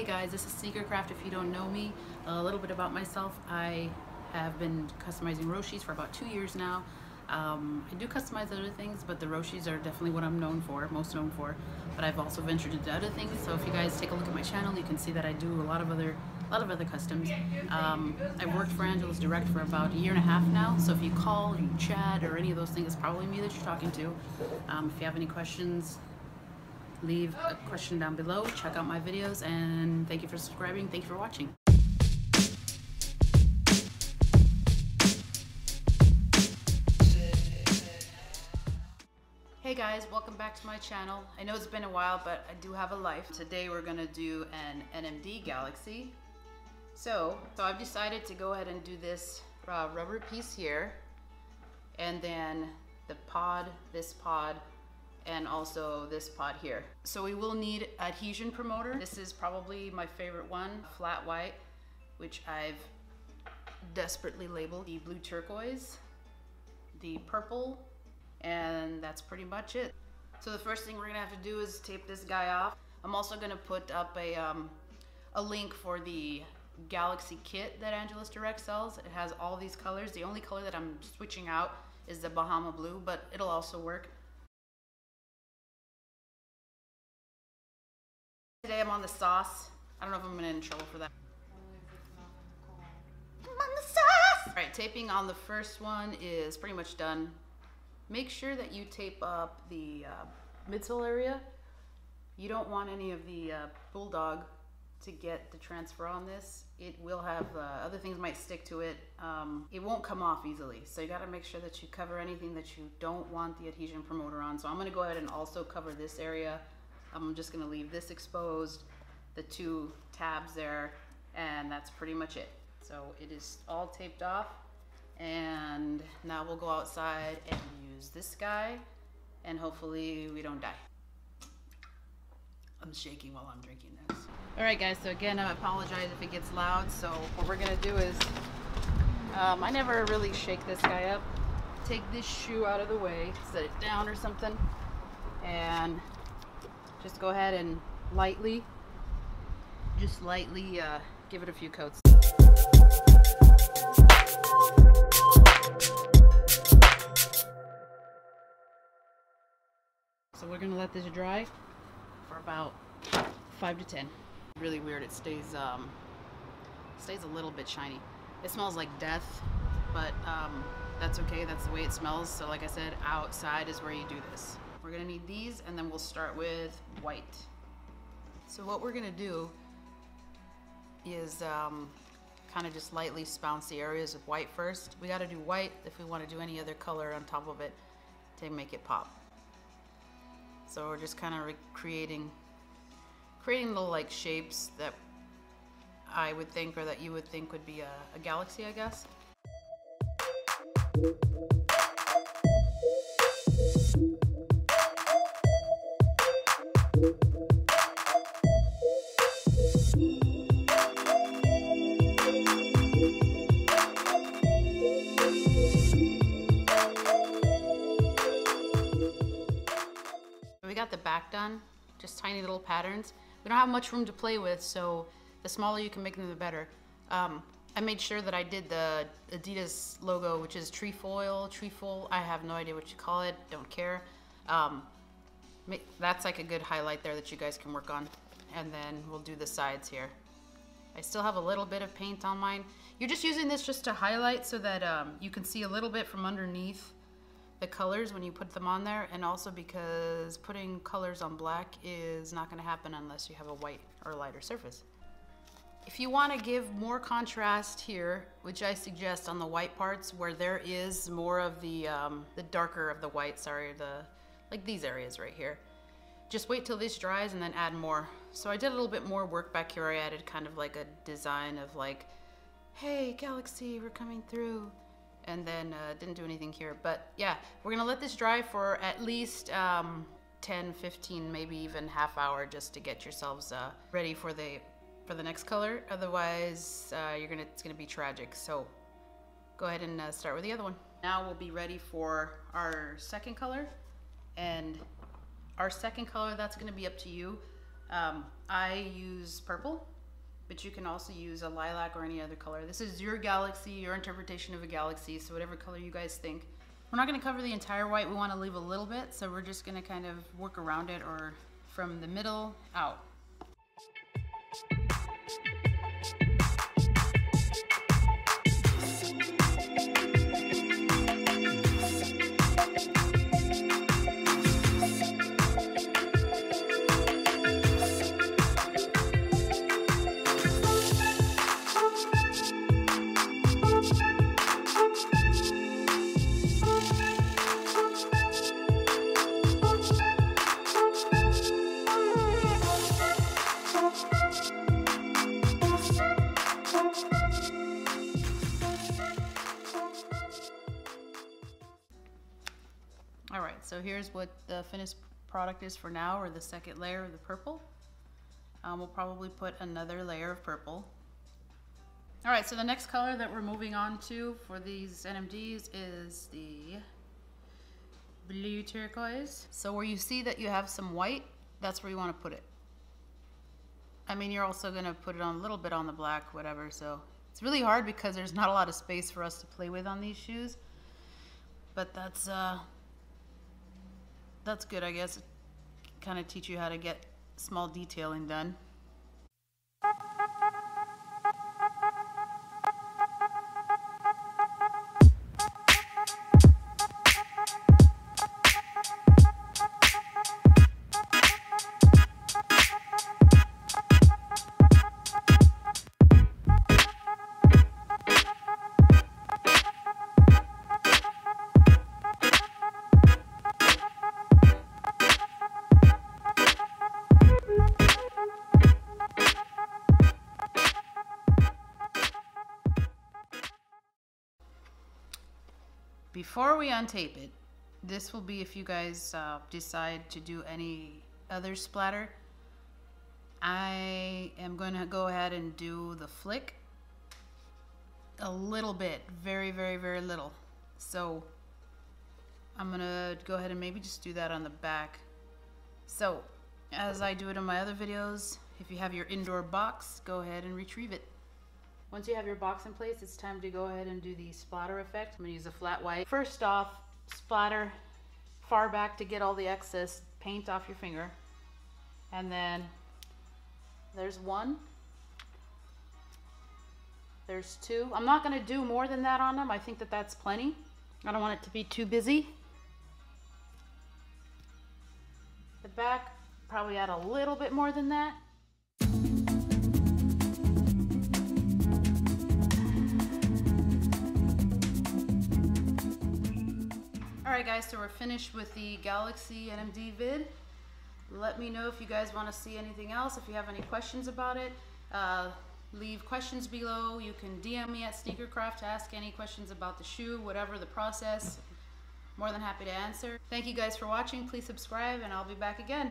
Hey guys, this is SneakerKraft. If you don't know me, a little bit about myself. I have been customizing Roshes for about two years now. Um, I do customize other things, but the Roshes are definitely what I'm known for, most known for. But I've also ventured into other things. So if you guys take a look at my channel, you can see that I do a lot of other, a lot of other customs. Um, I've worked for Angelus Direct for about a year and a half now. So if you call, you chat, or any of those things, it's probably me that you're talking to. Um, if you have any questions, leave a question down below. Check out my videos, and thank you for subscribing. Thank you for watching. Hey guys, welcome back to my channel. I know it's been a while, but I do have a life. Today we're gonna do an NMD Galaxy. So, so I've decided to go ahead and do this uh, rubber piece here, and then the pod, this pod, and also this pot here. So we will need adhesion promoter. This is probably my favorite one, flat white, which I've desperately labeled the blue turquoise, the purple, and that's pretty much it. So the first thing we're gonna have to do is tape this guy off. I'm also gonna put up a, um, a link for the Galaxy kit that Angelus Direct sells. It has all these colors. The only color that I'm switching out is the Bahama blue, but it'll also work. Today I'm on the sauce. I don't know if I'm gonna in trouble for that. I'm on the sauce! All right, taping on the first one is pretty much done. Make sure that you tape up the uh, midsole area. You don't want any of the uh, bulldog to get the transfer on this. It will have, uh, other things might stick to it. Um, it won't come off easily. So you gotta make sure that you cover anything that you don't want the adhesion promoter on. So I'm gonna go ahead and also cover this area. I'm just gonna leave this exposed, the two tabs there, and that's pretty much it. So it is all taped off. And now we'll go outside and use this guy and hopefully we don't die. I'm shaking while I'm drinking this. All right guys, so again, I apologize if it gets loud. So what we're gonna do is, um, I never really shake this guy up. Take this shoe out of the way, set it down or something, and just go ahead and lightly, just lightly uh, give it a few coats. So we're gonna let this dry for about five to 10. Really weird, it stays, um, stays a little bit shiny. It smells like death, but um, that's okay, that's the way it smells. So like I said, outside is where you do this. We're gonna need these and then we'll start with white. So what we're gonna do is um, kind of just lightly spounce the areas of white first. We gotta do white if we wanna do any other color on top of it to make it pop. So we're just kind of recreating, creating little like shapes that I would think or that you would think would be a, a galaxy, I guess. We don't have much room to play with, so the smaller you can make them, the better. Um, I made sure that I did the Adidas logo, which is trefoil, trefoil. I have no idea what you call it, don't care. Um, that's like a good highlight there that you guys can work on. And then we'll do the sides here. I still have a little bit of paint on mine. You're just using this just to highlight so that um, you can see a little bit from underneath the colors when you put them on there and also because putting colors on black is not going to happen unless you have a white or lighter surface. If you want to give more contrast here, which I suggest on the white parts where there is more of the um, the darker of the white, sorry, the like these areas right here. Just wait till this dries and then add more. So I did a little bit more work back here. I added kind of like a design of like, hey, galaxy, we're coming through and then uh, didn't do anything here. But yeah, we're gonna let this dry for at least um, 10, 15, maybe even half hour just to get yourselves uh, ready for the for the next color. Otherwise, uh, you're gonna it's gonna be tragic. So go ahead and uh, start with the other one. Now we'll be ready for our second color, and our second color that's gonna be up to you. Um, I use purple, but you can also use a lilac or any other color. This is your galaxy, your interpretation of a galaxy, so whatever color you guys think. We're not gonna cover the entire white, we wanna leave a little bit, so we're just gonna kind of work around it or from the middle out. So here's what the finished product is for now, or the second layer of the purple. Um, we'll probably put another layer of purple. All right, so the next color that we're moving on to for these NMDs is the blue turquoise. So where you see that you have some white, that's where you want to put it. I mean, you're also gonna put it on a little bit on the black, whatever, so it's really hard because there's not a lot of space for us to play with on these shoes. But that's, uh, that's good, I guess. Kind of teach you how to get small detailing done. Before we untape it, this will be if you guys uh, decide to do any other splatter. I am going to go ahead and do the flick a little bit, very, very, very little. So I'm going to go ahead and maybe just do that on the back. So as I do it in my other videos, if you have your indoor box, go ahead and retrieve it. Once you have your box in place, it's time to go ahead and do the splatter effect. I'm gonna use a flat white. First off, splatter far back to get all the excess paint off your finger. And then there's one. There's two. I'm not gonna do more than that on them. I think that that's plenty. I don't want it to be too busy. The back, probably add a little bit more than that. Alright guys, so we're finished with the Galaxy NMD vid. Let me know if you guys want to see anything else, if you have any questions about it. Uh, leave questions below. You can DM me at SneakerKraft to ask any questions about the shoe, whatever the process. More than happy to answer. Thank you guys for watching. Please subscribe and I'll be back again.